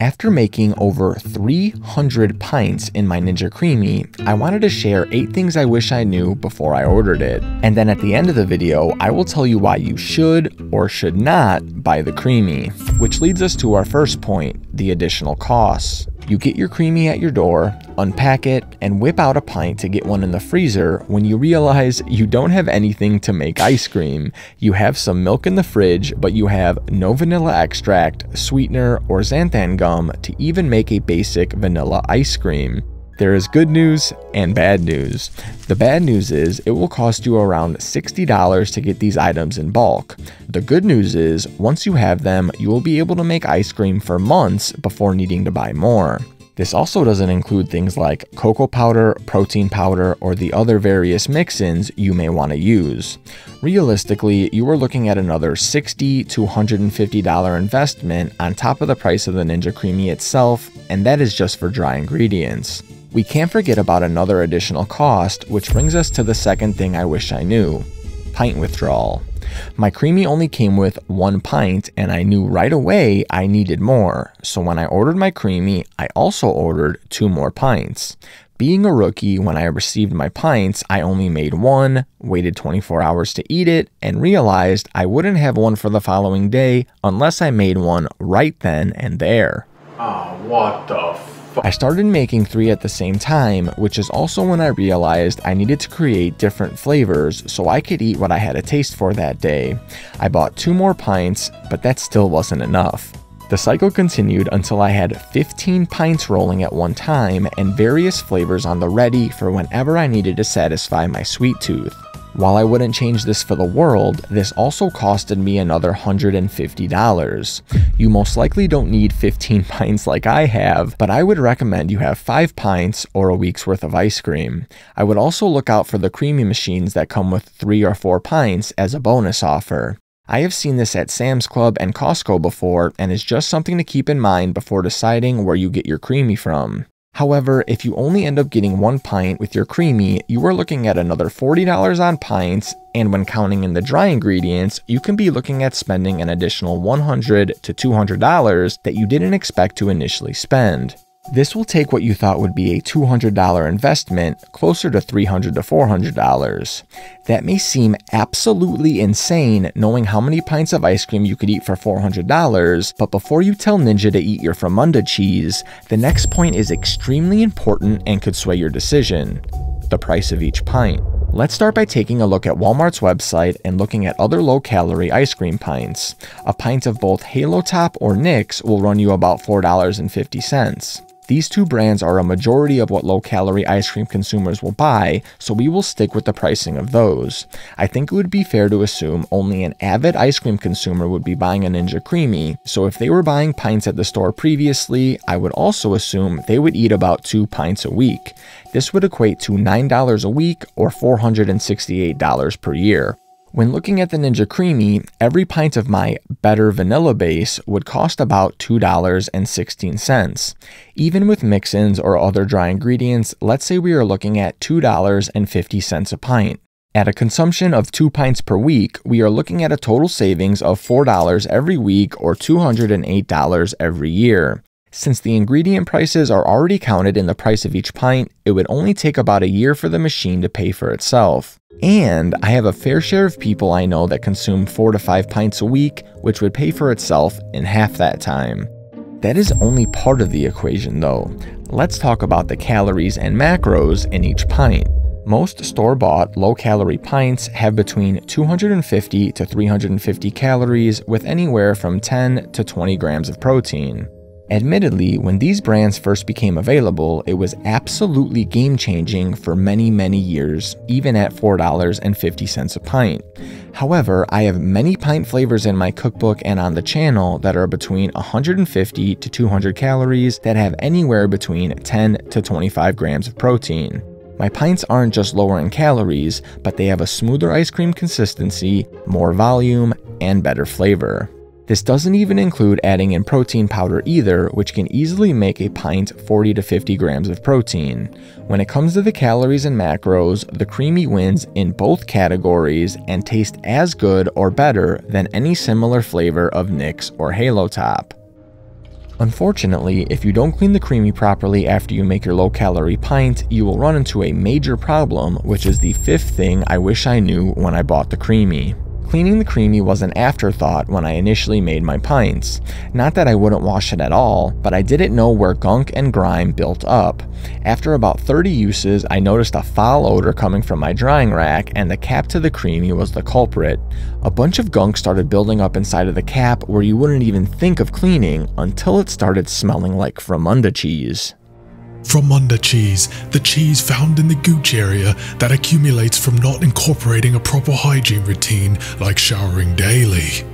After making over 300 pints in my Ninja Creami, I wanted to share 8 things I wish I knew before I ordered it. And then at the end of the video, I will tell you why you should or should not buy the Creami. Which leads us to our first point, the additional costs. You get your Creami at your door, unpack it, and whip out a pint to get one in the freezer when you realize you don't have anything to make ice cream. You have some milk in the fridge, but you have no vanilla extract, sweetener, or xanthan gum to even make a basic vanilla ice cream. There is good news and bad news. The bad news is it will cost you around $60 to get these items in bulk. The good news is once you have them, you will be able to make ice cream for months before needing to buy more. This also doesn't include things like cocoa powder, protein powder, or the other various mix-ins you may want to use. Realistically, you are looking at another 60 to $150 investment on top of the price of the Ninja Creami itself, and that is just for dry ingredients. We can't forget about another additional cost, which brings us to the second thing I wish I knew pint withdrawal. My Creami only came with one pint, and I knew right away I needed more. So when I ordered my Creami, I also ordered two more pints. Being a rookie, when I received my pints, I only made one, waited 24 hours to eat it, and realized I wouldn't have one for the following day unless I made one right then and there. Ah, oh, what the I started making three at the same time, which is also when I realized I needed to create different flavors so I could eat what I had a taste for that day. I bought two more pints, but that still wasn't enough. The cycle continued until I had 15 pints rolling at one time and various flavors on the ready for whenever I needed to satisfy my sweet tooth. While I wouldn't change this for the world, this also costed me another $150. You most likely don't need 15 pints like I have, but I would recommend you have 5 pints or a week's worth of ice cream. I would also look out for the Creami machines that come with 3 or 4 pints as a bonus offer. I have seen this at Sam's Club and Costco before and is just something to keep in mind before deciding where you get your Creami from. However, if you only end up getting one pint with your Creami, you are looking at another $40 on pints, and when counting in the dry ingredients, you can be looking at spending an additional 100 to $200 that you didn't expect to initially spend. This will take what you thought would be a $200 investment closer to $300 to $400. That may seem absolutely insane knowing how many pints of ice cream you could eat for $400, but before you tell Ninja to eat your Fromunda cheese, the next point is extremely important and could sway your decision the price of each pint. Let's start by taking a look at Walmart's website and looking at other low-calorie ice cream pints. A pint of both Halo Top or Nick's will run you about $4.50. These two brands are a majority of what low calorie ice cream consumers will buy, so we will stick with the pricing of those. I think it would be fair to assume only an avid ice cream consumer would be buying a Ninja Creami, so if they were buying pints at the store previously, I would also assume they would eat about two pints a week. This would equate to $9 a week or $468 per year. When looking at the Ninja Creami, every pint of my better vanilla base would cost about $2.16. Even with mix-ins or other dry ingredients, let's say we are looking at $2.50 a pint. At a consumption of 2 pints per week, we are looking at a total savings of $4 every week or $208 every year. Since the ingredient prices are already counted in the price of each pint, it would only take about a year for the machine to pay for itself. And I have a fair share of people I know that consume 4 to 5 pints a week, which would pay for itself in half that time. That is only part of the equation though. Let's talk about the calories and macros in each pint. Most store-bought low-calorie pints have between 250 to 350 calories with anywhere from 10 to 20 grams of protein. Admittedly, when these brands first became available, it was absolutely game changing for many, many years, even at $4.50 a pint. However, I have many pint flavors in my cookbook and on the channel that are between 150 to 200 calories that have anywhere between 10 to 25 grams of protein. My pints aren't just lower in calories, but they have a smoother ice cream consistency, more volume, and better flavor. This doesn't even include adding in protein powder either, which can easily make a pint 40 to 50 grams of protein. When it comes to the calories and macros, the Creami wins in both categories and taste as good or better than any similar flavor of Nick's or Halo Top. Unfortunately, if you don't clean the Creami properly after you make your low calorie pint, you will run into a major problem, which is the fifth thing I wish I knew when I bought the Creami. Cleaning the Creami was an afterthought when I initially made my pints. Not that I wouldn't wash it at all, but I didn't know where gunk and grime built up. After about 30 uses, I noticed a foul odor coming from my drying rack, and the cap to the Creami was the culprit. A bunch of gunk started building up inside of the cap where you wouldn't even think of cleaning until it started smelling like Fromunda cheese. Fromunda cheese, the cheese found in the gooch area that accumulates from not incorporating a proper hygiene routine like showering daily.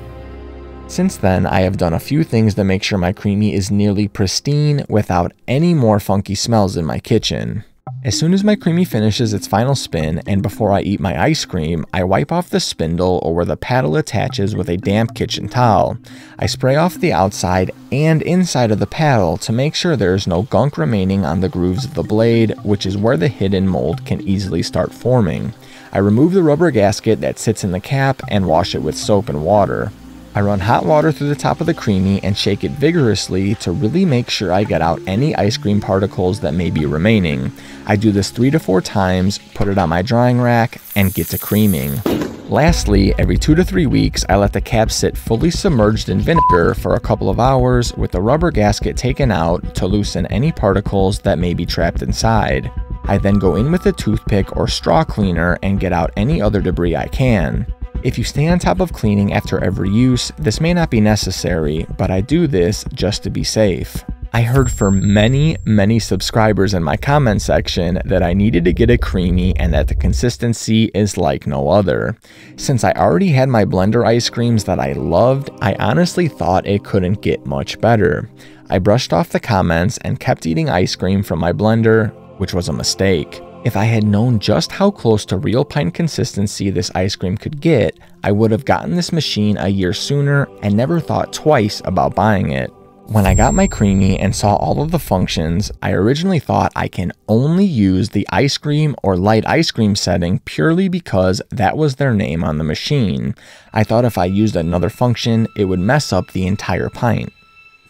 Since then, I have done a few things to make sure my Creami is nearly pristine without any more funky smells in my kitchen. As soon as my Creami finishes its final spin and before I eat my ice cream, I wipe off the spindle or where the paddle attaches with a damp kitchen towel. I spray off the outside and inside of the paddle to make sure there is no gunk remaining on the grooves of the blade, which is where the hidden mold can easily start forming. I remove the rubber gasket that sits in the cap and wash it with soap and water. I run hot water through the top of the Creami and shake it vigorously to really make sure I get out any ice cream particles that may be remaining. I do this three to four times, put it on my drying rack, and get to creaming. Lastly, every two to three weeks, I let the cap sit fully submerged in vinegar for a couple of hours with the rubber gasket taken out to loosen any particles that may be trapped inside. I then go in with a toothpick or straw cleaner and get out any other debris I can. If you stay on top of cleaning after every use, this may not be necessary, but I do this just to be safe. I heard from many, many subscribers in my comment section that I needed to get a Creami and that the consistency is like no other. Since I already had my blender ice creams that I loved, I honestly thought it couldn't get much better. I brushed off the comments and kept eating ice cream from my blender, which was a mistake. If I had known just how close to real pint consistency this ice cream could get, I would have gotten this machine a year sooner and never thought twice about buying it. When I got my Creami and saw all of the functions, I originally thought I can only use the ice cream or light ice cream setting purely because that was their name on the machine. I thought if I used another function, it would mess up the entire pint.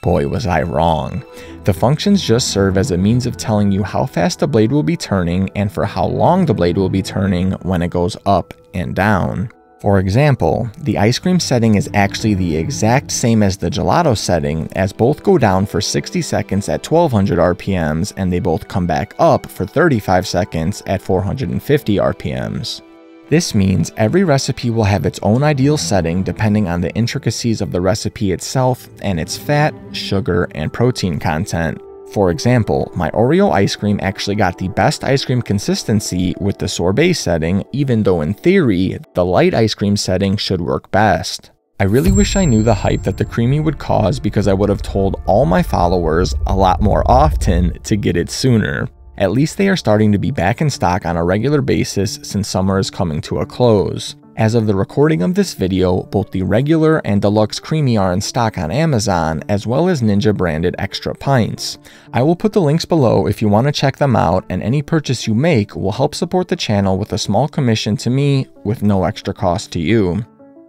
Boy, was I wrong. The functions just serve as a means of telling you how fast the blade will be turning and for how long the blade will be turning when it goes up and down. For example, the ice cream setting is actually the exact same as the gelato setting as both go down for 60 seconds at 1200 RPMs and they both come back up for 35 seconds at 450 RPMs. This means every recipe will have its own ideal setting depending on the intricacies of the recipe itself and its fat, sugar, and protein content. For example, my Oreo ice cream actually got the best ice cream consistency with the sorbet setting, even though in theory, the light ice cream setting should work best. I really wish I knew the hype that the Creami would cause because I would have told all my followers a lot more often to get it sooner. At least they are starting to be back in stock on a regular basis since summer is coming to a close. As of the recording of this video, both the regular and deluxe Creami are in stock on Amazon, as well as Ninja branded extra pints. I will put the links below if you want to check them out, and any purchase you make will help support the channel with a small commission to me with no extra cost to you.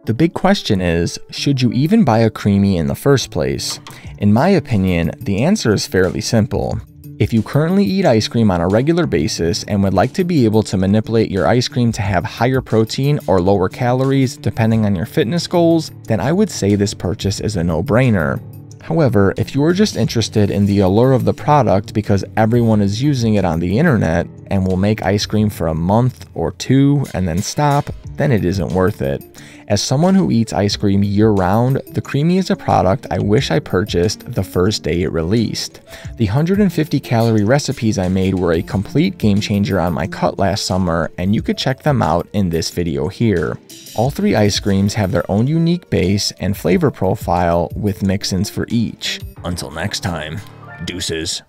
The big question is, should you even buy a Creami in the first place? In my opinion, the answer is fairly simple. If you currently eat ice cream on a regular basis and would like to be able to manipulate your ice cream to have higher protein or lower calories depending on your fitness goals, then I would say this purchase is a no-brainer. However, if you are just interested in the allure of the product because everyone is using it on the internet and will make ice cream for a month or two and then stop, then it isn't worth it. As someone who eats ice cream year round, the Creami is a product I wish I purchased the first day it released. The 150 calorie recipes I made were a complete game changer on my cut last summer, and you could check them out in this video here. All three ice creams have their own unique base and flavor profile with mix-ins for each. Until next time, deuces.